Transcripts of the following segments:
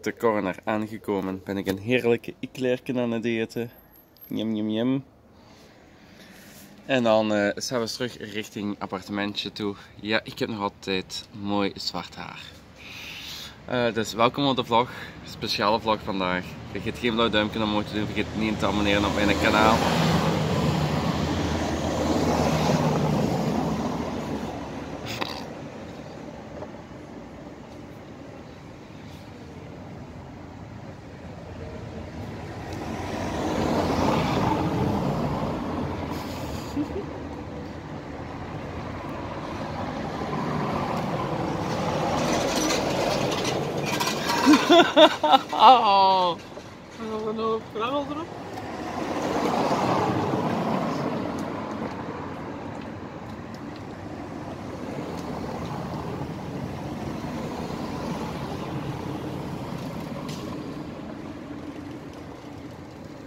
de corner aangekomen. Ben ik een heerlijke ikleerken aan het eten. Jam, jam, jam. En dan uh, zijn we terug richting appartementje toe. Ja, ik heb nog altijd mooi zwart haar. Uh, dus welkom op de vlog. Speciale vlog vandaag. Vergeet geen blauw duimpje omhoog te doen. Vergeet niet te abonneren op mijn kanaal. oh. Gaan we nog gravel erop?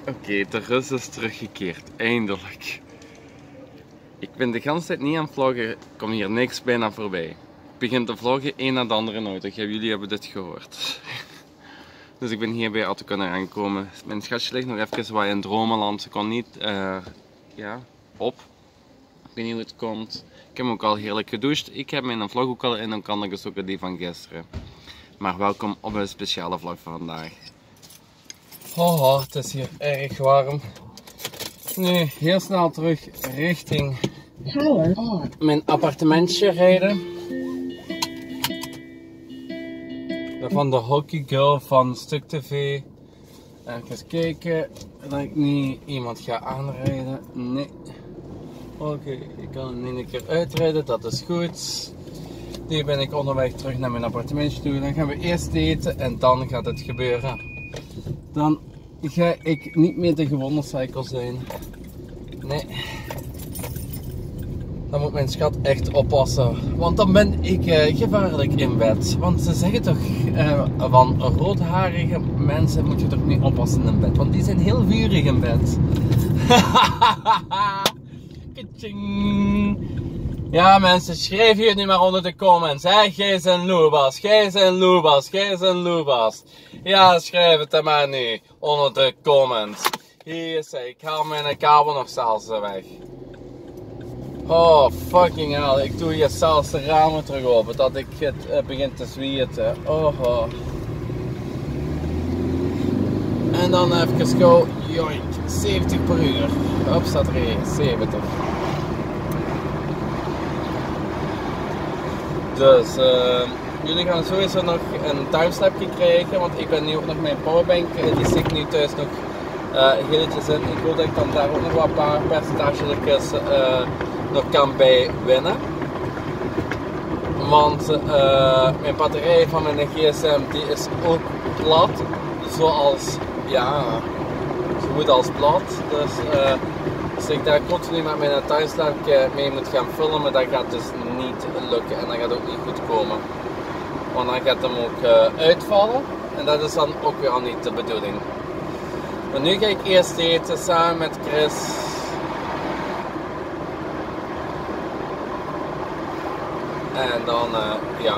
Oké, de rust is teruggekeerd. Eindelijk. Ik ben de hele tijd niet aan het vloggen. Kom hier niks bijna voorbij begin te vloggen, één na de andere nooit. Jullie hebben dit gehoord. Dus ik ben hier bij kunnen aangekomen. Mijn schatje ligt nog even wat in dromenland. Ze kon niet uh, ja, op. Ik weet niet hoe het komt. Ik heb ook al heerlijk gedoucht. Ik heb mijn vlog ook al in kan ik zoeken die van gisteren. Maar welkom op een speciale vlog van vandaag. Oh, het is hier erg warm. Nu heel snel terug richting mijn appartementje rijden. van de Hockey Girl van Stuk TV. Even kijken dat ik niet iemand ga aanrijden. Nee. Oké, ik kan hem een keer uitrijden, dat is goed. Nu ben ik onderweg terug naar mijn appartementje toe. Dan gaan we eerst eten en dan gaat het gebeuren. Dan ga ik niet meer de gewone cycle zijn. Nee dan moet mijn schat echt oppassen. Want dan ben ik uh, gevaarlijk in bed. Want ze zeggen toch uh, van roodharige mensen moet je toch niet oppassen in bed. Want die zijn heel vurig in bed. ja mensen, schrijf hier nu maar onder de comments. Hè? Gij zijn loebas, gij zijn loebas, gij zijn loebas. Ja, schrijf het er maar nu onder de comments. Hier, zeg, ik haal mijn kabel nog zelfs weg. Oh, fucking hell. Ik doe hier zelfs de ramen terug open, dat ik het uh, begin te zwieten. Oh, oh. En dan even go, joink, 70 per uur. Op staat er 70. Dus, uh, jullie gaan sowieso nog een timeslapje krijgen, want ik ben nu ook nog mijn powerbank, uh, die zit nu thuis nog uh, heel in. Ik wil dat ik dan daar ook nog wat paar percentages uh, nog kan bij winnen. Want mijn batterij van mijn gsm die is ook plat. Zoals, ja, zo goed als plat. Dus als ik daar continu met mijn timestamp mee moet gaan filmen, dat gaat dus niet lukken. En dat gaat ook niet goed komen. Want dan gaat hem ook uh, uitvallen. En dat is dan ook weer al niet de bedoeling. Maar nu ga ik eerst eten samen met Chris. En dan, uh, ja.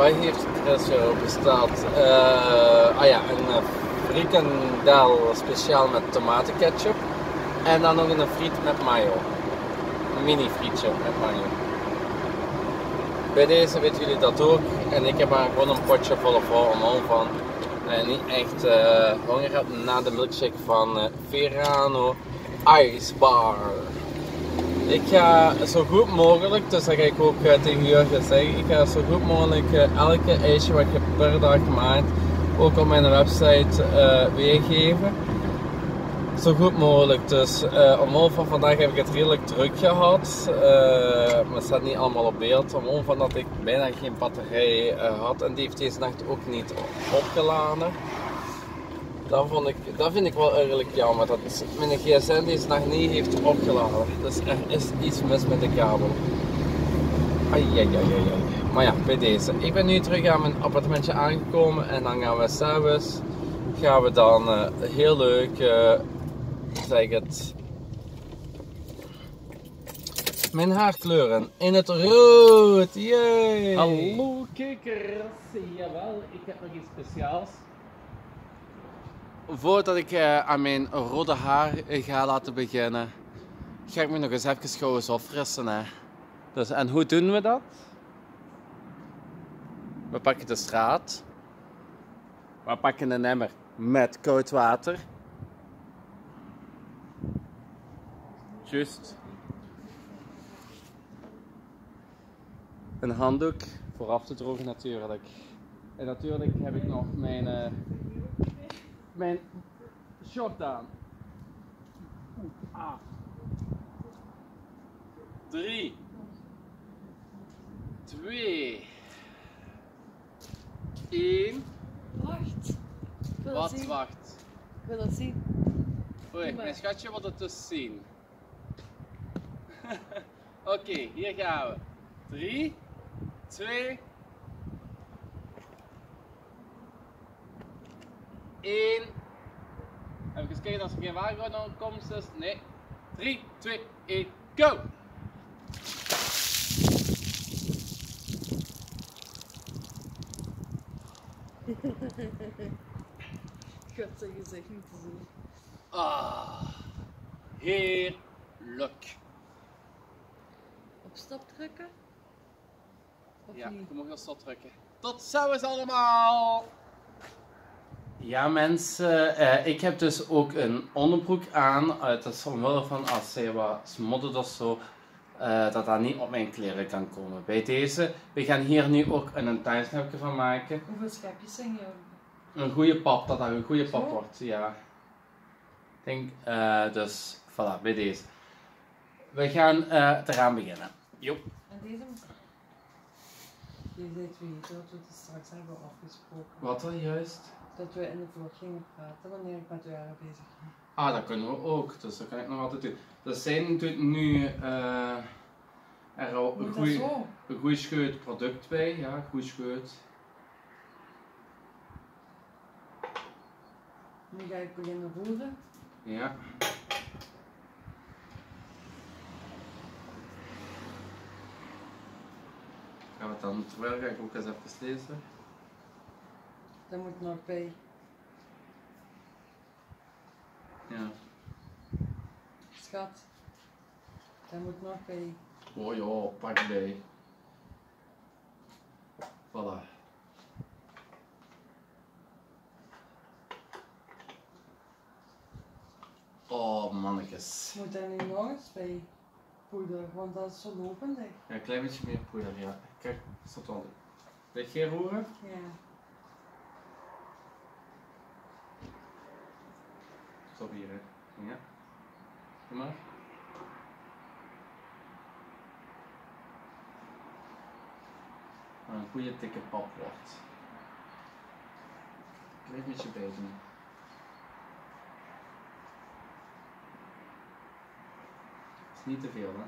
Waar heeft Chris besteld? Uh, ah ja, een uh, frikandel speciaal met tomatenketchup. En dan nog een friet met mayo. Een mini frietje met mayo. Bij deze weten jullie dat ook. En ik heb maar gewoon een potje volle vol om van uh, niet echt uh, honger heb na de milkshake van uh, Verano Ice Bar. Ik ga zo goed mogelijk, dus dat ga ik ook tegen Jurgen zeggen, ik ga zo goed mogelijk elke ijsje wat je per dag maakt ook op mijn website weergeven zo goed mogelijk. Dus uh, omwille van vandaag heb ik het redelijk druk gehad. Uh, maar het staat niet allemaal op beeld. Omwille van dat ik bijna geen batterij uh, had. En die heeft deze nacht ook niet opgeladen. Dat, vond ik, dat vind ik wel eigenlijk jammer. Dat mijn gsm deze nacht niet heeft opgeladen. Dus er is iets mis met de kabel. Ai, ai, ai, ai. Maar ja, bij deze. Ik ben nu terug aan mijn appartementje aangekomen. En dan gaan we s'avonds gaan we dan heel leuk zeg het, Mijn haarkleuren in het rood. Yay! Hallo kijkers, jawel, ik heb nog iets speciaals. Voordat ik eh, aan mijn rode haar eh, ga laten beginnen, ga ik me nog eens even eens opfrissen. Hè. Dus, en hoe doen we dat? We pakken de straat. We pakken een emmer met koud water. Juist. Een handdoek voor af te drogen natuurlijk. En natuurlijk heb ik nog mijn, eh, mijn short aan. Oeh, ah. Drie. Twee. Eén. Wacht. Ik wil dat Wat zien. wacht. Ik wil dat zien. Oei, mijn schatje wil het dus zien. Oké, hier gaan we. Drie, twee, één. Even kijken als er geen wagenkomst is. Nee. Drie, twee, één, go! Ik had zijn gezicht niet te zien. Ah, heerlijk. Op stop drukken? Of Ja, niet? je mag heel stop drukken. Tot zo is allemaal! Ja mensen, eh, ik heb dus ook een onderbroek aan. Uh, het is omwille van als zij wat smoddert of zo, eh, dat dat niet op mijn kleren kan komen. Bij deze, we gaan hier nu ook een tuinsnapje van maken. Hoeveel schepjes zijn jou? Een goede pap, dat dat een goede pap Zo? wordt, ja. Ik denk, eh, dus, voilà, bij deze. We gaan eh, eraan beginnen. Joep. En deze. Je weet wie dat we het straks hebben afgesproken. Wat dan juist? Dat we in de vlog gingen praten wanneer ik met jaren bezig ben. Ah, dat kunnen we ook, dus dat kan ik nog altijd doen. Dus zij doet nu eh, er al een goeie- goede scheut product bij, ja, een goede scheut. Nu ga ik beginnen roeren. Ja. Gaan we het dan terwijl ga ik ook eens even lezen. Dat moet nog bij. Ja. Schat. Dat moet nog bij. Oh ja, pak bij. Voilà. Oh mannetjes. Moet daar nu nog eens bij poeder, want dat is zo lopendig. Ja, een klein beetje meer poeder, ja. Kijk, stop al. Leg je roeren? Ja. Stop hier, hè. Ja. Kom maar. Een goede dikke pap wordt. Klein beetje bij doen. is niet te veel, hè?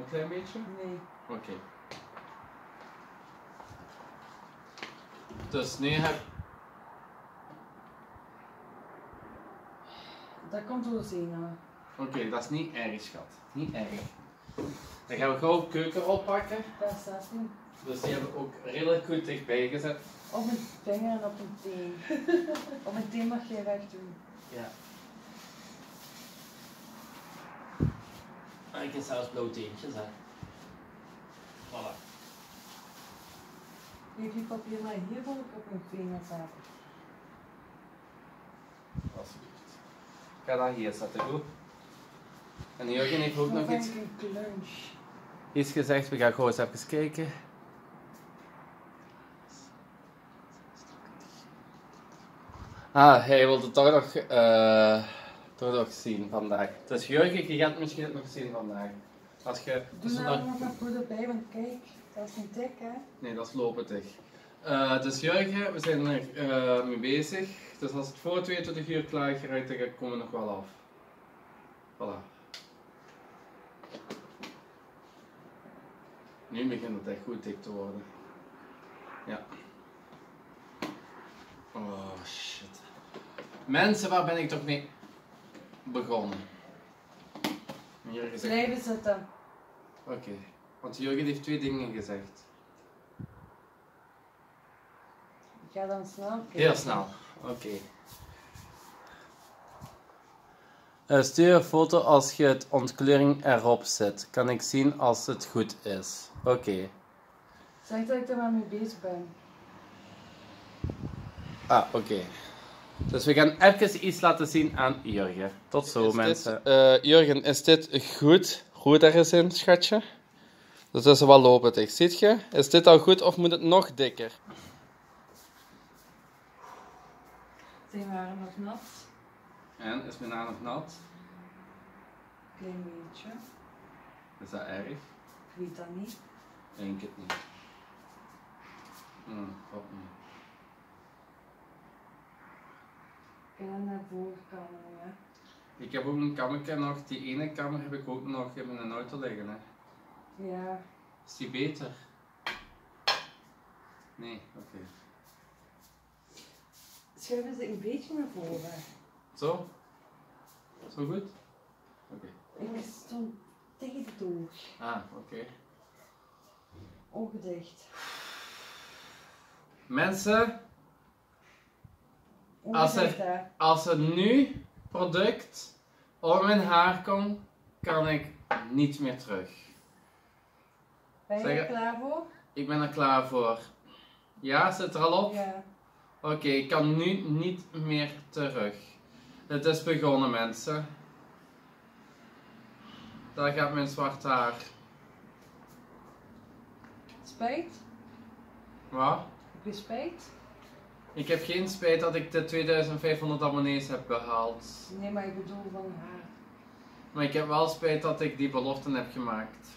Een klein beetje? Nee. Oké. Dus nu heb Dat komt door de zenuwen. Oké, dat is niet erg, schat. Niet erg. Dan gaan we gauw keukenrol pakken. Dat is 16. Dus die hebben we ook redelijk goed dichtbij gezet. Op een vinger en op een teen. op een teen mag je weg doen. Ja. Maar ik heb zelfs blauw teentjes, hè. Voilà. Geef die papier maar hier wil ik op een vinger zetten. Alsjeblieft. Ik ga dat hier zetten, goed? En Jurgen heeft ook Dan nog iets, iets gezegd. We gaan gewoon eens even kijken. Ah, hij wilde toch nog, eh toch nog zien vandaag. Dus Jurgen, je gaat misschien het nog zien vandaag. Als je... Doe je daar nog- een poeder bij, want kijk, dat is niet dik hè. Nee, dat is lopendig. Eh dus Jurgen, we zijn er eh, mee bezig. Dus als het voor 22 uur klaar geruit, dan komen we nog wel af. Voilà. Nu begint het echt goed dik te worden. Ja. Oh shit. Mensen, waar ben ik toch mee begonnen? Jurgen zegt... Blijven zitten. Oké. Want Jurgen heeft twee dingen gezegd. Ik ga dan snel. Heel snel. Oké. Eh, stuur een foto als je het ontkleuring erop zet. Kan ik zien als het goed is. Oké. Zeg dat ik er maar mee bezig ben. Ah, oké. Dus we gaan even iets laten zien aan Jurgen. Tot zo, Is dit, mensen. eh, Jurgen, is dit goed? Goed daar eens in, schatje? Dat is wel lopen, ziet je? Is dit al goed of moet het nog dikker? Zijn waren nog nat. En, is mijn haar nog nat? Klein beetje. Is dat erg? Ik weet dat niet. Ik denk het niet. God niet. Ik kan naar voren hè. Ik heb ook een kammetje nog. Die ene kamer heb ik ook nog in mijn auto liggen. Hè. Ja. Is die beter? Nee, oké. Schuiven ze een beetje naar voren. Zo? Zo goed? Oké. Ik stond tegen het oog. Ah, oké. Ogen dicht. Mensen, Als er- als er nu product op mijn haar komt, kan ik niet meer terug. Ben je er klaar voor? Ik ben er klaar voor. Ja, zit er al op? Ja. Oké, ik kan nu niet meer terug. Het is begonnen, mensen. Daar gaat mijn zwart haar. Spijt? Wat? Heb je spijt? Ik heb geen spijt dat ik de 2500 abonnees heb behaald. Nee, maar ik bedoel van haar. Maar ik heb wel spijt dat ik die beloften heb gemaakt.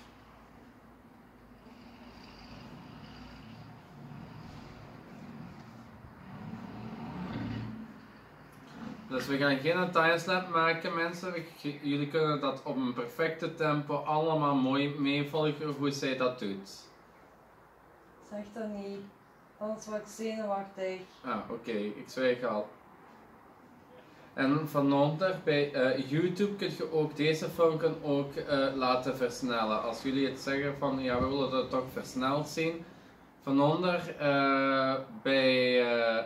Dus we gaan geen timeslap maken, mensen. Jullie kunnen dat op een perfecte tempo allemaal mooi meevolgen hoe zij dat doet. Zeg dat niet. Anders word ik zenuwachtig. Ah, oké, ik zwijg al. En vanonder bij eh, YouTube kun je ook deze filmpje ook eh, laten versnellen. Als jullie het zeggen van ja, we willen dat toch versneld zien. Vanonder eh, bij eh,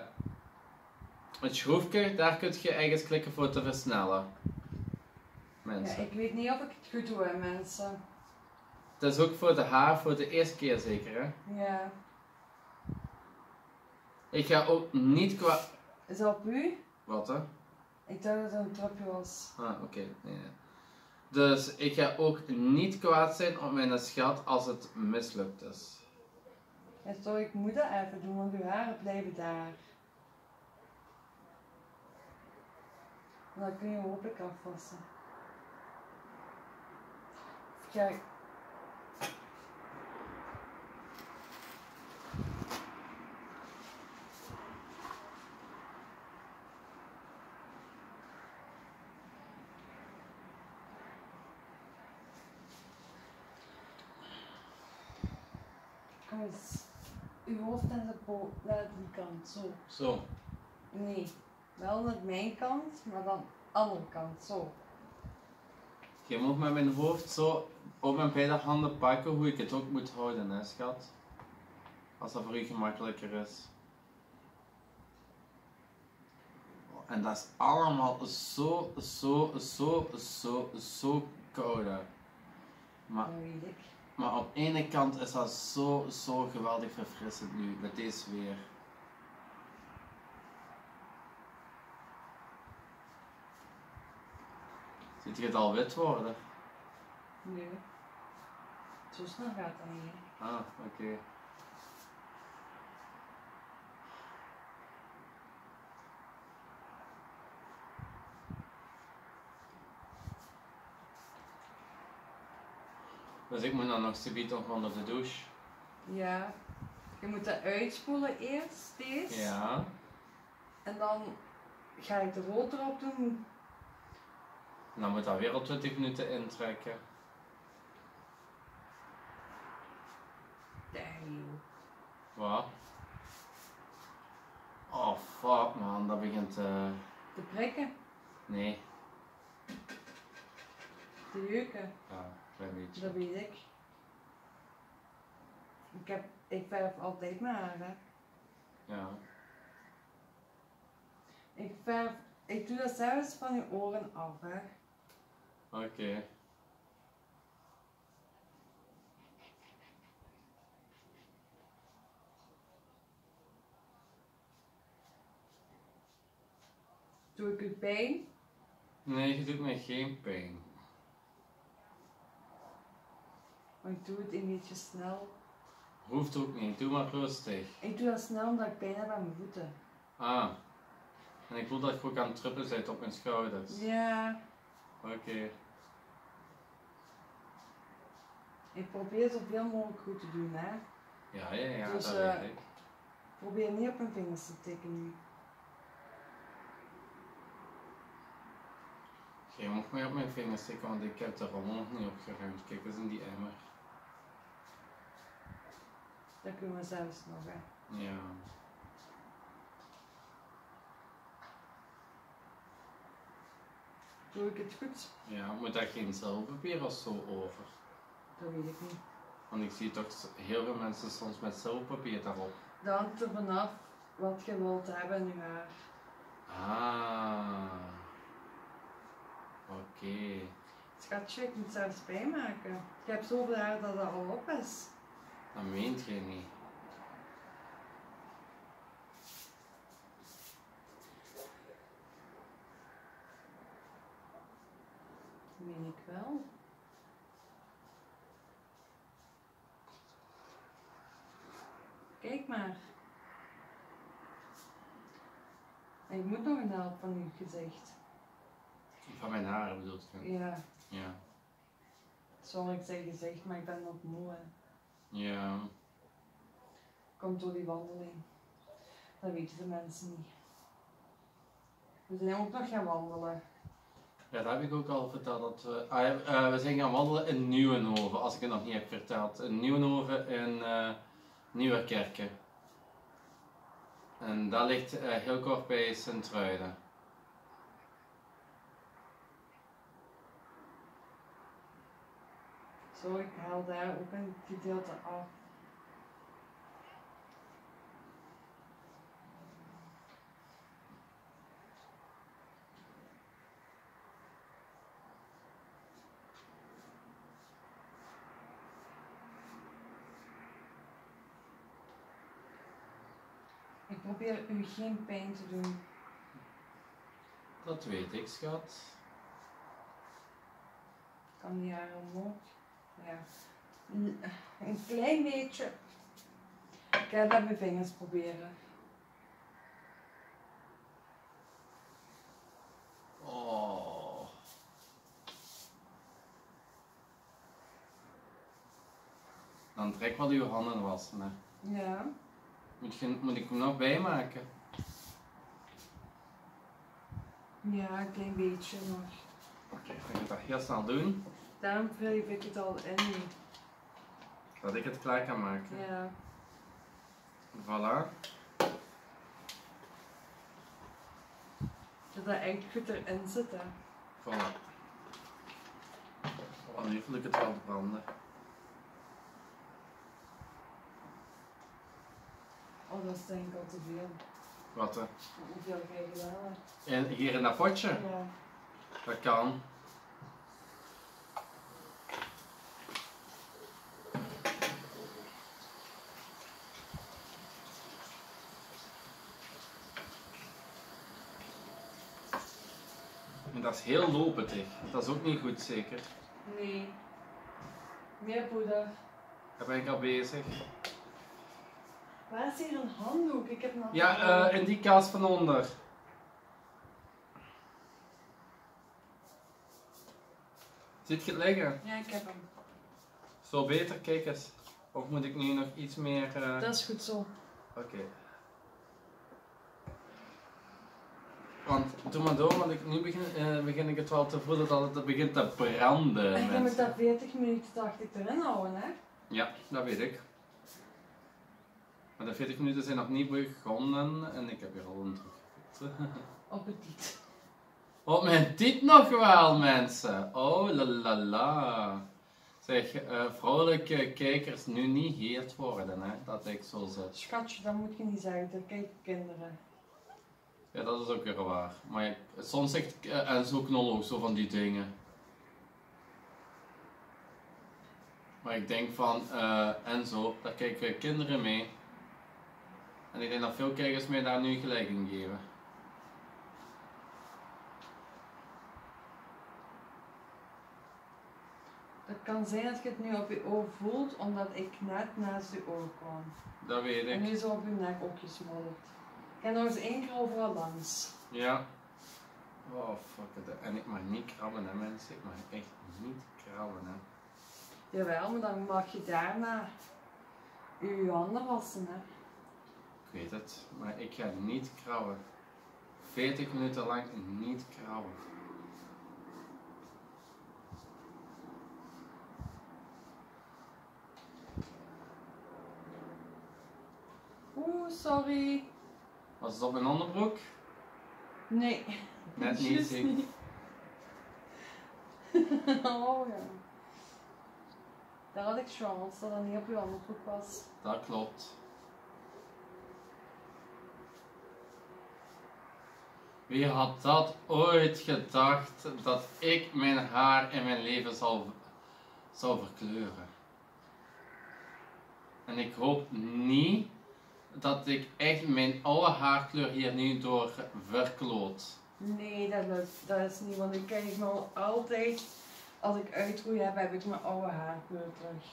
het schroefje, daar kun je ergens klikken voor te versnellen. Ja, Mensen. ik weet niet of ik het goed doe, hè, mensen. Dat is ook voor de haar voor de eerste keer zeker hè. Ja. Ik ga ook niet qua... Is dat op u? Wat hè? Ik dacht dat het een trapje was. Ah, oké. Nee, nee. Dus ik ga ook niet kwaad zijn op mijn schat als het mislukt is. Ja, sorry, ik moet dat even doen, want uw haren blijven daar. Dan kun je hopelijk afwassen. Kijk. Kom eens. Uw hoofd en naar die kant, zo. Zo. Nee, wel naar mijn kant, maar dan andere kant, zo. Je moet met mijn hoofd zo op mijn beide handen pakken hoe ik het ook moet houden, hè, schat. Als dat voor u gemakkelijker is. En dat is allemaal zo, zo, zo, zo, zo koud. Maar, Dat weet ik. maar op ene kant is dat zo, zo geweldig verfrissend nu, met deze weer. Je het al wit worden? Nee. Zo snel gaat dat niet. hè. Ah, oké. Dus ik moet dan nog subiet nog onder de douche. Ja. Je moet dat uitspoelen eerst, steeds. Ja. En dan ga ik de rood erop doen. En dan moet dat weer al 20 minuten intrekken. Damn. Wat? Oh fuck man, dat begint eh Te prikken. Nee. te jeuken. Ja, klein beetje. Dat weet ik. Ik, heb, ik verf altijd mijn haar. Hè. Ja. Ik verf, ik doe dat zelfs van je oren af. Hè. Oké. Doe ik het pijn? Nee, je doet mij geen pijn. Maar ik doe het een beetje snel. Hoeft ook niet, doe maar rustig. Ik doe dat snel omdat ik pijn heb aan mijn voeten. Ah. En ik voel dat je ook aan het trippen bent op mijn schouders. Ja, Oké. ik probeer zoveel mogelijk goed te doen. Hè. Ja, ja, ja, Dus, dat eh, weet ik. Ik probeer niet op mijn vingers te tikken nu. Je mag mij op mijn vingers tikken, want ik heb de rommel nog niet opgeruimd. Kijk, is in die emmer. Dat kunnen we zelfs nog. Hè. Ja. Doe ik het goed? Ja, moet daar geen zilverpapier of zo over? Dat weet ik niet. Want ik zie toch heel veel mensen soms met zilverpapier daarop. Dat hangt er vanaf wat je wilt hebben in je haar. Ah. Oké. Schatje, ik moet zelfs bijmaken. Ik heb zoveel haar dat dat al op is. Dat meent je niet. Dat meen ik wel. Kijk maar. En ik moet nog een help van uw gezicht. Van mijn haren bedoelt je? Ja, Ja. sorry ik zeg gezicht, maar ik ben nog moe. hè. Ja. Komt door die wandeling. Dat weten de mensen niet. We zijn ook nog gaan wandelen. Ja, dat heb ik ook al verteld. Dat we, ah, eh, we zijn gaan wandelen in Nieuwenhoven, als ik het nog niet heb verteld. In Nieuwenhoven in Nieuwerkerken. En dat ligt eh, heel kort bij Sint-Truiden. Zo, ik haal daar ook een gedeelte af. Ik probeer u geen pijn te doen. Dat weet ik, schat. Kan die haar omhoog? Ja. Een klein beetje. Ik ga het met mijn vingers proberen. Oh. Dan trek wat uw handen wassen. Hè. Ja. Moet, je, moet ik hem nog bijmaken? Ja, een klein beetje nog. Oké, dan ga ik dat heel snel doen. Daarom wrijf ik het al in. Dat ik het klaar kan maken. Ja. Voilà. Dat dat echt goed erin zit, hè. Voilà. Voilà, nu voel ik het wel branden. Oh, dat is denk ik al te veel. Wat? hè? Hoeveel ga je gedaan hebt. En hier in dat potje? Ja. Dat kan. En dat is heel lopetig. Dat is ook niet goed, zeker. Nee. Meer poeder. Daar ben ik al bezig. Waar is hier een handdoek? Ik heb nog... Ja, eh, in die kast van onder. Ziet je het liggen? Ja, ik heb hem. Zo beter, kijk eens. Of moet ik nu nog iets meer... eh, Dat is goed zo. Oké. Want doe maar door, want ik, nu begin, eh, begin ik het wel te voelen dat het begint te branden. En je moet dat 40 minuten dacht ik erin houden, hè? Ja, dat weet ik. Maar de 40 minuten zijn nog niet begonnen en ik heb hier al een druk. Appetiet. Op mijn tiet nog wel, mensen. Oh, la la la. Zeg, eh, vrouwelijke kijkers, nu niet heerd worden, hè, dat ik zo zit. Schatje, dat moet je niet zeggen, daar kijken kinderen. Ja, dat is ook weer waar. Maar soms zegt uh, Enzo Knol ook zo van die dingen. Maar ik denk van, eh Enzo, daar kijken kinderen mee. En ik denk dat veel kijkers mij daar nu gelijk in geven. Het kan zijn dat je het nu op je oor voelt, omdat ik net naast je oor kwam. Dat weet En nu ik. zo op je nek ook gesmodderd. Ik nog eens één keer overal langs. Ja. Oh, fuck it. En ik mag niet krabben, hè mensen. Ik mag echt niet krabben, hè. Jawel, maar dan mag je daarna je handen wassen, hè. Ik weet het, maar ik ga niet krabben. 40 minuten lang niet krabben. Oeh, sorry. Was het op mijn onderbroek? Nee. Net niet, niet. oh ja. Daar had ik chance dat dat niet op je onderbroek was. Dat klopt. Wie had dat ooit gedacht dat ik mijn haar in mijn leven zou, zou verkleuren? En ik hoop niet dat ik echt mijn oude haarkleur hier nu door verkloot. Nee, dat, lukt, dat is niet, want ik krijg me altijd, als ik uitroei heb, heb ik mijn oude haarkleur terug.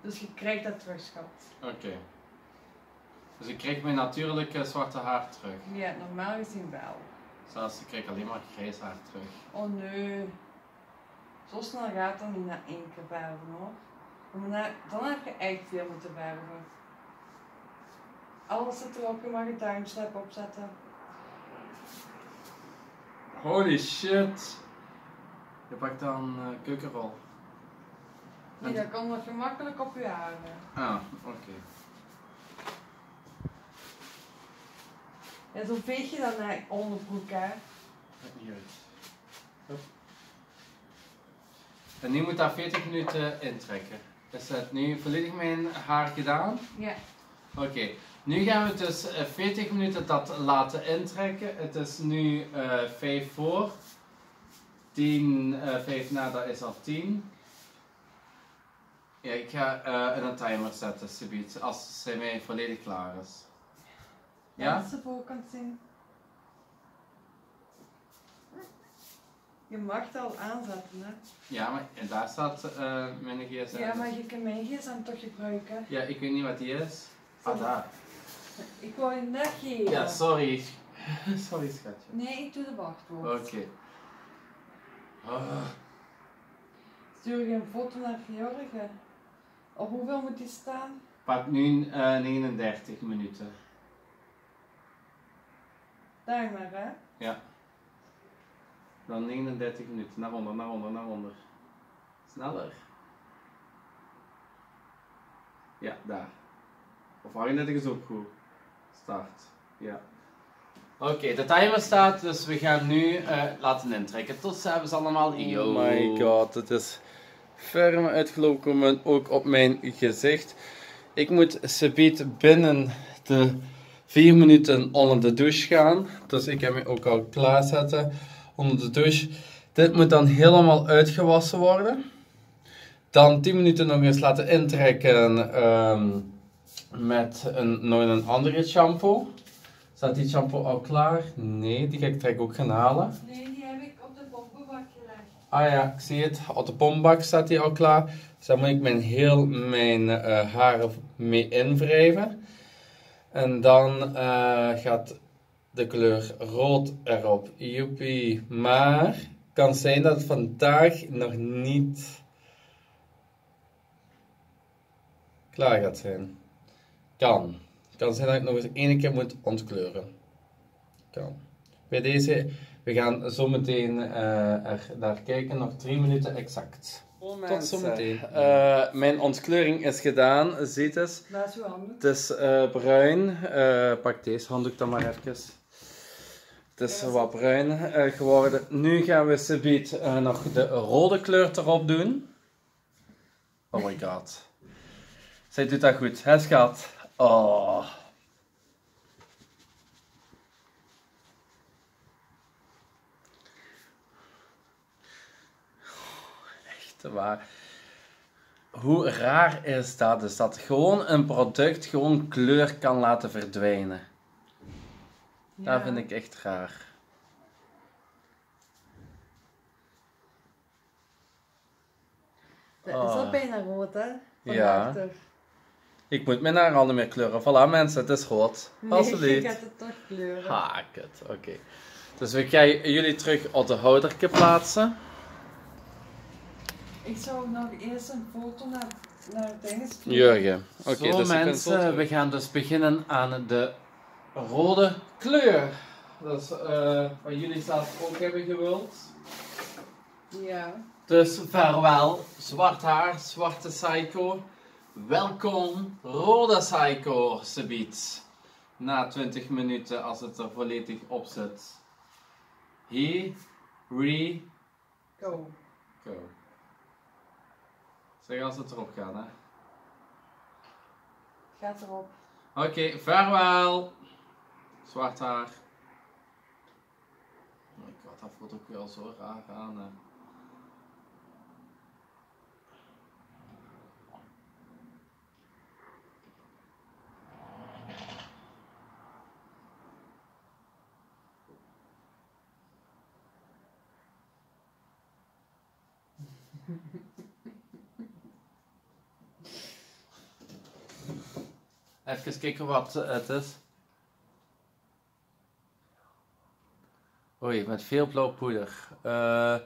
Dus je krijgt dat terug, schat. Oké. Dus ik krijg mijn natuurlijke zwarte haar terug. Ja, normaal gezien wel. Zelfs ik krijg alleen maar grijs haar terug. Oh nee. Zo snel gaat dat niet na één keer verven hoor. Maar dan heb je echt veel moeten verven. Alles zit erop, je mag een timestamp opzetten. Holy shit. Je pakt dan eh keukenrol. Nee, dat kan nog gemakkelijk op je haren. Ah, oké. En zo veeg je dan naar onderbroek hè. Maakt niet uit. Hup. En nu moet dat 40 minuten intrekken. Is het nu volledig mijn haar gedaan? Ja. Oké, nu gaan we dus eh, 40 minuten dat laten intrekken. Het is nu eh 5 voor. 10, eh 5 na, dat is al 10. Ja, ik ga eh, een timer zetten, subiet, als zij mij volledig klaar is. Ja? Dat ze voorkant zien. Je mag het al aanzetten hè. Ja, maar en daar staat eh, mijn gsm. Ja, maar je kan mijn gsm toch gebruiken. Ja, ik weet niet wat die is. Ah, daar. Ik wou je net geven. Ja, sorry. sorry, schatje. Nee, ik doe de wachtwoord. Oké. Ah, Stuur je een foto naar George? Op hoeveel moet die staan? Pak nu eh 39 minuten. Hè? Dan 39 minuten. Naar onder, naar onder, naar onder. Sneller. Ja, daar. Of 38 is ook goed. Start. Ja. Oké, de timer staat, dus we gaan nu eh, laten intrekken. Tot ziens allemaal. Oh my god, het is ferm uitgelopen, ook op mijn gezicht. Ik moet subiet binnen de vier minuten onder de douche gaan. Dus ik heb me ook al klaarzetten onder de douche. Dit moet dan helemaal uitgewassen worden. Dan 10 minuten nog eens laten intrekken ehm, met een, nog een andere shampoo. Staat die shampoo al klaar? Nee, die ga ik trek ook gaan halen. Nee, die heb ik op de pompenbak gelegd. Ah ja, ik zie het. Op de pompbak staat die al klaar. Dus daar moet ik mijn, heel mijn eh, haren mee invrijven. En dan eh, gaat de kleur rood erop. Joepie. Maar kan zijn dat het vandaag nog niet klaar gaat zijn. Kan. Kan zijn dat ik nog eens één keer moet ontkleuren. Kan. Bij deze, we gaan zo meteen eh, er naar kijken, nog drie minuten exact. Tot zometeen. Eh mijn ontkleuring is gedaan, ziet het. Laat je handen. Het is eh, bruin. Eh, pak deze handdoek dan maar even. Het is wat bruin eh, geworden. Nu gaan we subiet eh, nog de rode kleur erop doen. Oh my god. Zij doet dat goed, hè schat? Oh. Echt waar. Hoe raar is dat? Is dat gewoon een product gewoon kleur kan laten verdwijnen? Dat Ja. vind ik echt raar. Dat is Oh. al bijna rood, hè? Van Ja. achter. Ik moet mijn haar al niet meer kleuren. Voilà mensen, het is rood. Nee, Alsjeblieft. ik heb het toch kleuren. Ha, kut. Oké. Dus we gaan jullie terug op de houderke plaatsen. Ik zou nog eerst een foto naar, naar het ding sturen. Jurgen. Oké, Zo dus mensen, we gaan dus beginnen aan de rode kleur. Dat is eh, wat jullie zelf ook hebben gewild. Ja. Dus vaarwel, zwart haar, zwarte psycho. Welkom, rode psycho, subiet. Na 20 minuten als het er volledig op zit. Here, re, Go. go. Zeg als het erop gaat, hè. Gaat erop. Oké, vaarwel. Zwart haar. Oh my god, dat voelt ook wel zo raar aan. Hè. Even kijken wat het is. Oei, met veel blauw poeder. Eh,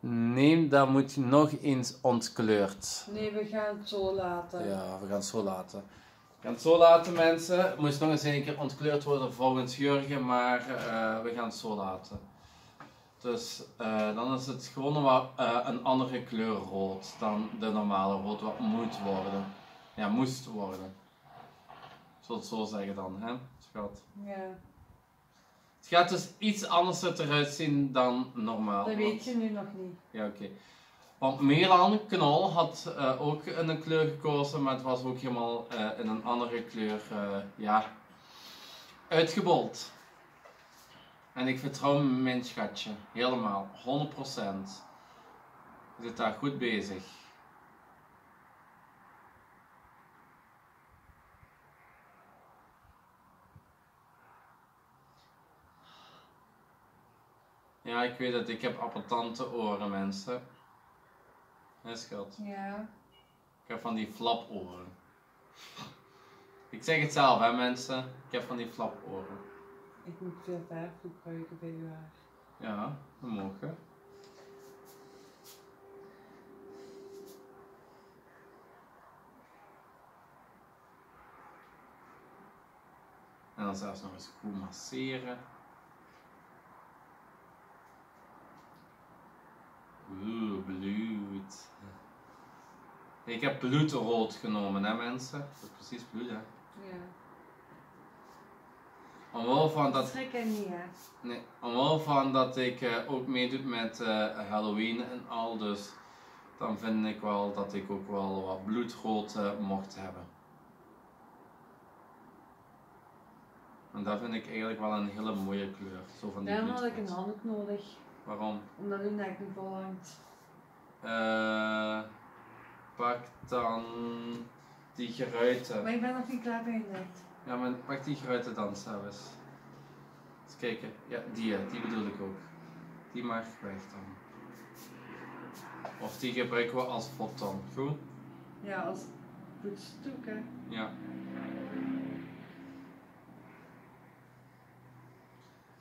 neem, dat moet je nog eens ontkleurd. Nee, we gaan het zo laten. Ja, we gaan het zo laten. We gaan het zo laten, mensen. Het moest nog eens een keer ontkleurd worden volgens Jurgen, maar eh, we gaan het zo laten. Dus eh, dan is het gewoon wat, een andere kleur rood dan de normale rood, wat moet worden. Ja, moest worden. Het zo zeggen dan, hè, schat. Ja. Het gaat dus iets anders eruit zien dan normaal. Dat weet je nu nog niet. Ja, oké. Want Milan Knol had eh, ook een kleur gekozen, maar het was ook helemaal eh, in een andere kleur, eh, ja, uitgebold. En ik vertrouw mijn schatje, helemaal, 100%. Je zit daar goed bezig. Ja, ik weet het, ik heb appetante oren, mensen. Hé, schat. Ja. Ik heb van die flaporen. Ik zeg het zelf, hè, mensen. Ik heb van die flaporen. Ik moet veel verf gebruiken bij u haar. Ja, dat mogen. En dan zelfs nog eens goed masseren. Oeh, bloed. Ik heb bloedrood genomen, hè mensen? Dat is precies bloed, hè? Ja. Omwille van dat er niet, hè. Nee, omwille van dat ik eh, ook meedoe met eh, Halloween en al, dus dan vind ik wel dat ik ook wel wat bloedrood eh, mocht hebben. En dat vind ik eigenlijk wel een hele mooie kleur, zo van die Daarom had ik een handdoek nodig. Waarom? Omdat uw nek niet vol hangt. Eh, pak dan die geruiten. Maar ik ben nog niet klaar bij je nek. Ja, maar pak die geruiten dan zelfs. Eens kijken. Ja, die, eh, die bedoel ik ook. Die mag weg dan. Of die gebruiken we als fot dan. Goed? Ja, als voetstoek, hè. Ja.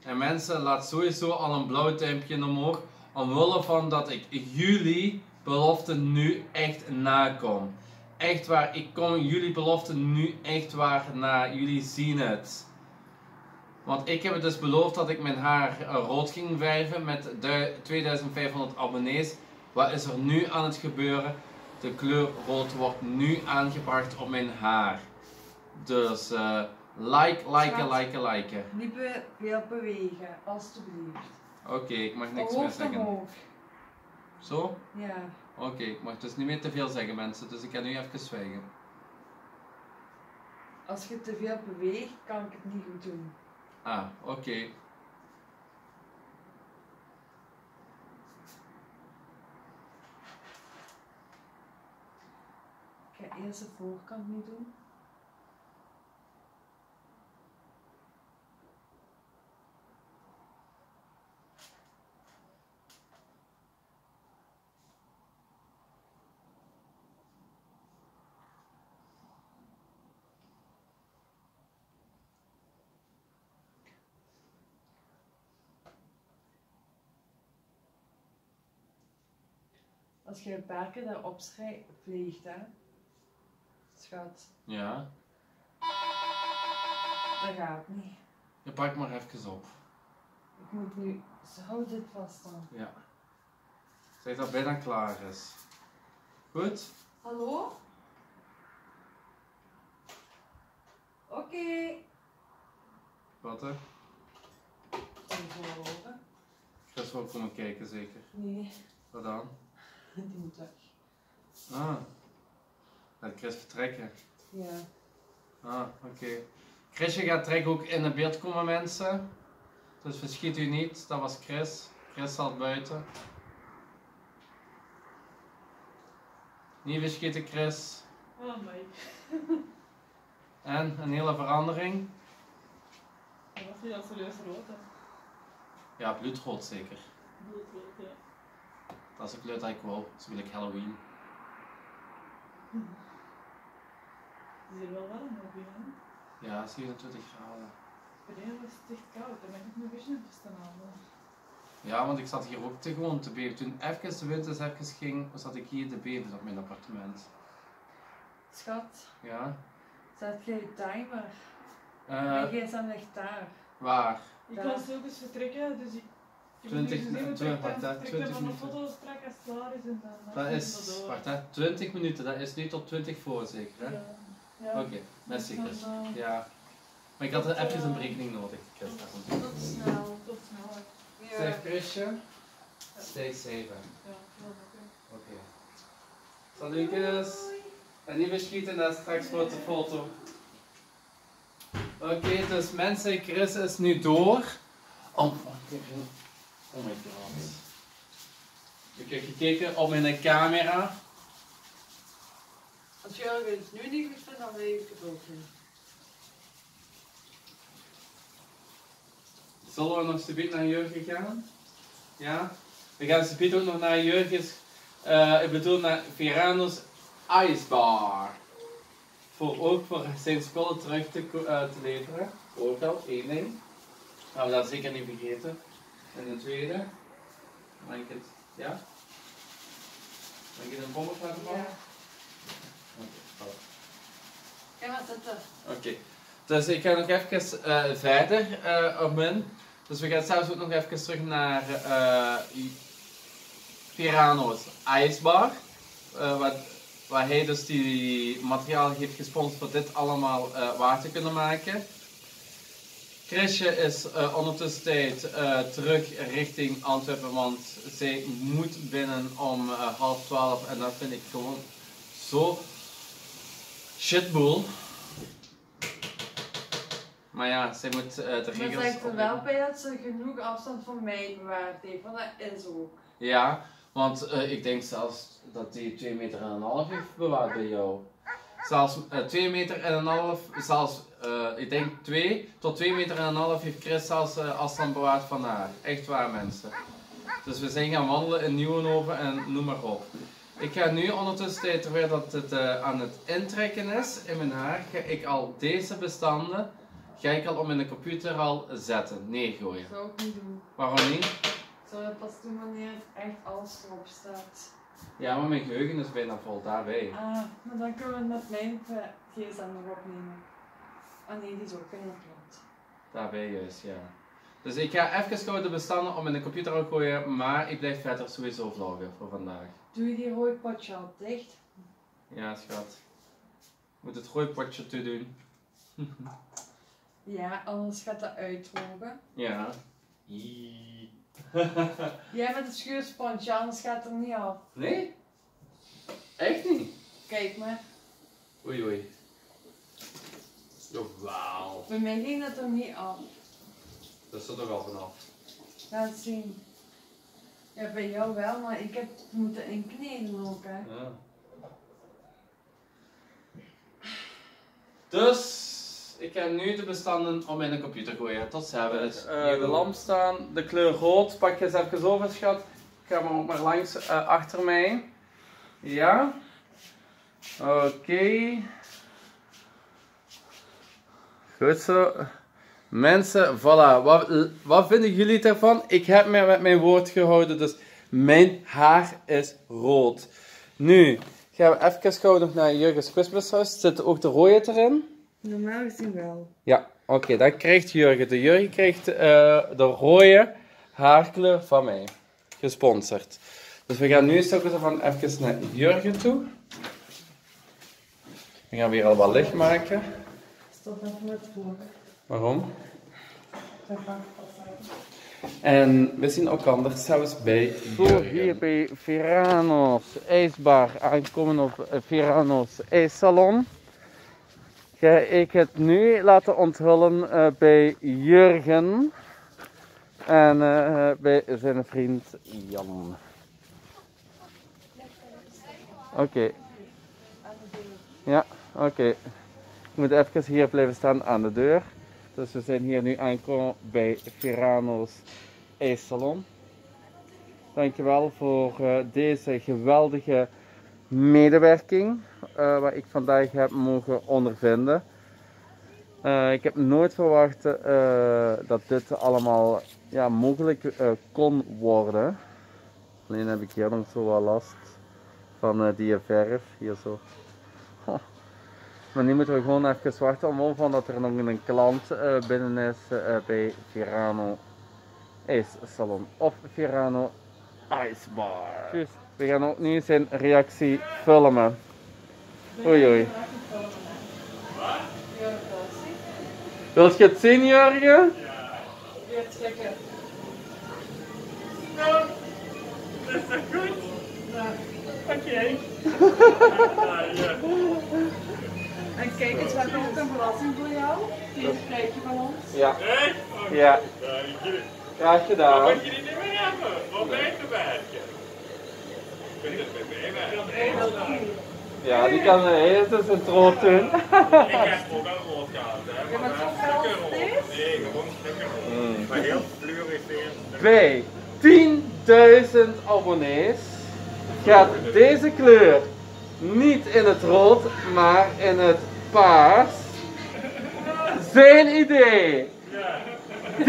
En mensen, laat sowieso al een blauw duimpje omhoog. Omwille van dat ik jullie belofte nu echt nakom. Echt waar, ik kom jullie belofte nu echt waar na. Jullie zien het. Want ik heb het dus beloofd dat ik mijn haar eh, rood ging verven met de 2500 abonnees. Wat is er nu aan het gebeuren? De kleur rood wordt nu aangebracht op mijn haar. Dus eh, Like, liken, liken, liken. Niet be- veel bewegen, alstublieft. Oké, ik mag niks meer zeggen. omhoog. Zo? Ja. Oké, ik mag dus niet meer te veel zeggen mensen, dus ik ga nu even zwijgen. Als je te veel beweegt, kan ik het niet goed doen. Ah, oké. Ik ga eerst de voorkant niet doen. Als je een paar keer daarop vliegt, hè. Schat, Ja, dat gaat niet. je pak maar even op. Ik moet nu zo dit vast dan. Ja. Zeg dat bijna klaar is. Goed? Hallo? Oké. Wat hè? Horen. Chris wil komen kijken zeker. Nee, Wat dan? Die moet weg. Ah. Laat Chris vertrekken. Ja. Ah, oké. Chrisje gaat direct ook in de beeld komen mensen. Dus verschiet u niet, dat was Chris. Chris zat buiten. Niet verschieten Chris. Oh my. En een hele verandering. Dat was niet al serieus rood, hè. Ja, bloedrood zeker. Bloedrood, ja. Dat is de kleur dat ik wil. Zo wil ik Halloween. Het is hier wel warm nog binnen. Ja, 27 graden. Beneden was het echt koud, daar ben ik nog eens even staan halen. Ja, want ik zat hier ook te gewoon te beven. Toen even de wind eens even ging, zat ik hier te beven op mijn appartement. Schat, Ja. zet jij je timer? Eh, Mijn gsm ligt daar. waar? Ik Ja. kan stilletjes vertrekken, dus ik... ik 20 moet nu eens twe- even wacht, hè, trekken, 20 van de minuten. foto strak als het klaar is en dan... dan Dat is, wacht hè, 20 minuten. Dat is nu tot 20 voor zeker hè? Ja. Ja. Oké, dat is zeker. Dan, eh, Ja. Maar ik had er even een berekening nodig. Chris, daarom. Tot snel. Tot. Ja. Zeg Chrisje. Steek 7. Ja, dat is oké. Oké. Salutjes. En niet verschieten, dat is straks voor de foto. Oké, dus mensen, Chris is nu door. Oh, oh my god. Ik heb gekeken op mijn camera. Als jullie het nu niet goed vinden, dan weet ik het ook niet. Zullen we nog steeds naar Jurgen gaan? Ja? We gaan steeds ook nog naar Jurgen's, eh, ik bedoel naar Verano's Ice Bar. Voor ook voor zijn spullen terug te, te leveren. Ook al, één ding. Gaan we dat zeker niet vergeten. En de tweede, mag ik het, ja? Mag ik het een bommen laten vallen? Ja. Oké, vallen. Ga maar zitten. Oké, dus ik ga nog even eh, verder eh, op min. Dus we gaan zelfs ook nog even terug naar eh Pirano's ijsbar. eh, waar, hij dus die materiaal heeft gesponsord voor dit allemaal eh, waar te kunnen maken. Chrisje is eh, ondertussen tijd eh, terug richting Antwerpen, want zij moet binnen om eh, half twaalf en dat vind ik gewoon zo shitboel. Maar ja, zij moet de Maar regels zeg er opnemen. wel bij dat ze genoeg afstand van mij bewaard heeft, want dat is ook. Ja, want ik denk zelfs dat die 2 meter en een half heeft bewaard bij jou. Zelfs 2 meter en een half, zelfs eh, ik denk 2 tot 2 meter en een half heeft Chris zelfs eh, afstand bewaard van haar. Echt waar mensen. Dus we zijn gaan wandelen in Nieuwenhoven en noem maar op. Ik ga nu ondertussen, terwijl dat het eh, aan het intrekken is in mijn haar, ga ik al deze bestanden, ga ik al op mijn computer al zetten, neergooien. Dat zou ik niet doen. Waarom niet? Ik zou dat pas doen wanneer het echt alles erop staat. Ja, maar mijn geheugen is bijna vol, daarbij. Ah, maar dan kunnen we met mijn gsm nog opnemen. Ah nee, die is ook in het land. Daarbij juist, ja. Dus ik ga even gauw de bestanden op mijn computer al gooien, maar ik blijf verder sowieso vloggen voor vandaag. Doe je die rooi potje al dicht? Ja, schat. Moet het gooipotje toe doen. Ja, anders gaat dat uitdrogen. Ja. Jij met het schuursponsje, anders gaat het er niet af. Nee? Echt niet? Kijk maar. Oei oei. Jawel. Bij mij ging het er niet af. Dat is er toch wel vanaf. Laat zien. Ja, bij jou wel, maar ik heb moeten inkneden ook, hè. Ja. Dus, ik ga nu de bestanden om in de computer gooien. Tot ziens. de lamp staan, de kleur rood. Pak je eens even over, schat. Ik ga maar ook maar langs eh, achter mij. Ja. Oké. Goed zo. Mensen, voilà. Wat, wat vinden jullie ervan? Ik heb me met mijn woord gehouden, dus mijn haar is rood. Nu gaan we even gauw nog naar Jurgen's Christmas House. Zit ook de rode erin? Normaal gezien wel. Ja, oké, dan krijgt Jurgen. De Jurgen krijgt eh, de rode haarkleur van mij. Gesponsord. Dus we gaan nu stokken van even naar Jurgen toe. We gaan weer al wat licht maken. Waarom? Dat mag En we zien ook anders zelfs bij Voor hier bij Veranos IJsbar aankomen op Veranos IJssalon. Ga ik het nu laten onthullen eh, bij Jurgen en eh, bij zijn vriend Jan. Oké. Ja, oké. Moet even hier blijven staan aan de deur. Dus we zijn hier nu aangekomen bij Veranos IJssalon. Dankjewel voor eh, deze geweldige medewerking eh, wat ik vandaag heb mogen ondervinden. Eh, ik heb nooit verwacht dat dit allemaal ja, mogelijk kon worden. Alleen heb ik hier nog zo wat last van die verf hier zo. Maar nu moeten we gewoon even wachten omwille van dat er nog een klant eh, binnen is eh, bij Verano IJssalon of Verano IJsbar. Dus we gaan ook nu zijn reactie filmen. Oei oei. Wil je het zien Jurgen? Weer trekken. Dat is toch goed? Oké. En kijk eens, we hebben ook een verrassing voor jou. Deze krijg je van ons. Ja. Ja. jullie, Graag gedaan. wat jullie niet meer hebben? Wat ben ik te werken? Ik vind het bij mij werken. Ja, die kan de hele tijd zijn troot doen. Ik heb ook al rood gehad, hè. Ja, maar wel toch wel? Nee, gewoon stukken rood. Mm. Maar heel fluoriserend. Bij 10.000 abonnees gaat deze kleur niet in het rood, maar in het paars. Zijn idee. 10.000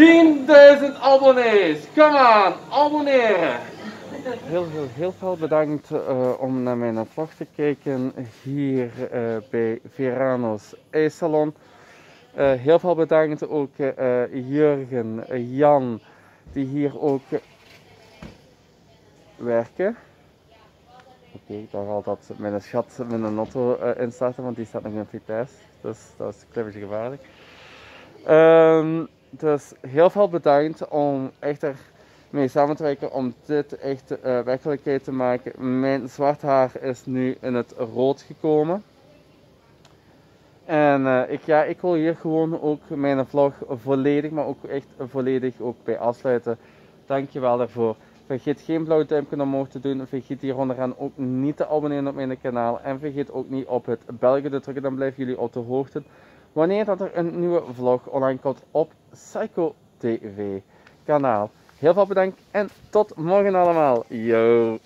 abonnees. Kom aan, abonneren. Heel, heel, heel veel bedankt eh, om naar mijn vlog te kijken hier eh, bij Veranos IJssalon. Eh, heel veel bedankt ook Jurgen, Jan, die hier ook werken. Oké, daar valt dat mijn schat met een auto eh, in starten, want die staat nog in Vitesse. Dus dat is een klein gevaarlijk. Ehm, dus heel veel bedankt om echt er mee samen te werken om dit echt eh, werkelijkheid te maken. Mijn zwart haar is nu in het rood gekomen. En eh, ik, ja, ik wil hier gewoon ook mijn vlog volledig, maar ook echt volledig ook bij afsluiten. Dankjewel daarvoor. Vergeet geen blauw duimpje omhoog te doen. Vergeet hier onderaan ook niet te abonneren op mijn kanaal. En vergeet ook niet op het belletje te drukken. Dan blijven jullie op de hoogte wanneer dat er een nieuwe vlog online komt op Psycho TV kanaal. Heel veel bedankt en tot morgen allemaal. Yo!